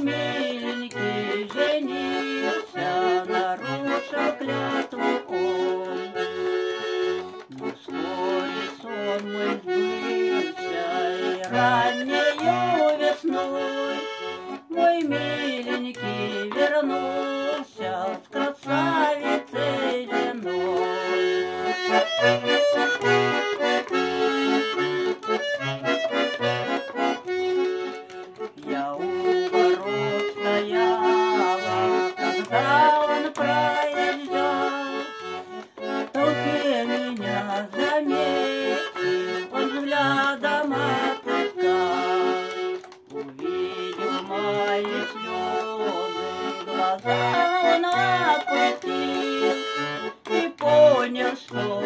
миленький женился, нарушил клятву он. Но вскоре сон мой сбылся, и ранее показала на пути и понял, что